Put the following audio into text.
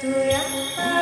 Surah